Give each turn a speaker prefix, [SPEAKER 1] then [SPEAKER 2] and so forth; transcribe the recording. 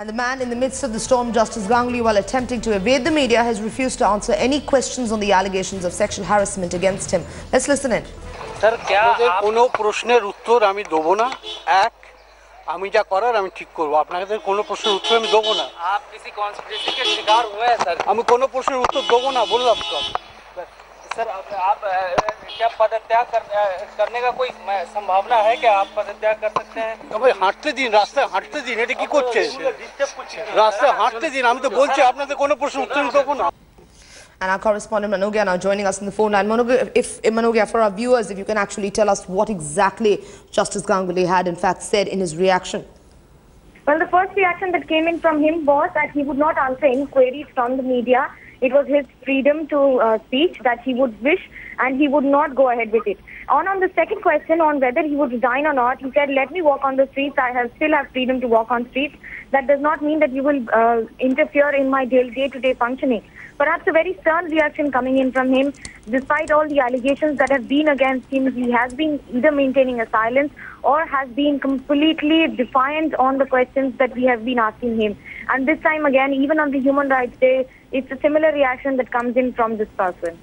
[SPEAKER 1] And the man in the midst of the storm, Justice Ganguly, while attempting to evade the media, has refused to answer any questions on the allegations of sexual harassment against him. Let's listen in.
[SPEAKER 2] Sir
[SPEAKER 3] কোনো প্রশ্নের উত্তর আমি দেবো না এক আমি যা করার আমি ঠিক করবো আপনাদের কোনো প্রশ্নের উত্তর আমি দেবো না আমি কোনো প্রশ্নের উত্তর দেবো না বললাম তো
[SPEAKER 2] सर आप, आप अ, क्या पदत्याग कर, अ, करने का कोई म- संभावना है कि आप पदत्याग कर सकते हैं
[SPEAKER 3] তবে হাঁটতে দিন রাস্তায় হাঁটতে দিন এটা কি করছে রাস্তায় হাঁটতে দিন আমি তো বলছি আপনাদের কোনো প্রশ্নের উত্তর আমি দেবো না
[SPEAKER 1] And our correspondent Manogia now joining us on the phone line. Manogia, if, if Manogia, for our viewers, if you can actually tell us what exactly Justice Ganguly had in fact said in his reaction.
[SPEAKER 4] Well, the first reaction that came in from him was that he would not answer any queries from the media. It was his freedom to uh, speech that he would wish and he would not go ahead with it. On on the second question on whether he would resign or not, he said, let me walk on the streets. I have still have freedom to walk on streets. That does not mean that you will uh, interfere in my day- day-to-day functioning. Perhaps a very stern reaction coming in from him. Despite all the allegations that have been against him, he has been either maintaining a silence or has been completely defiant on the questions that we have been asking him. And this time again, even on the Human Rights Day, it's a similar reaction that comes in from this person.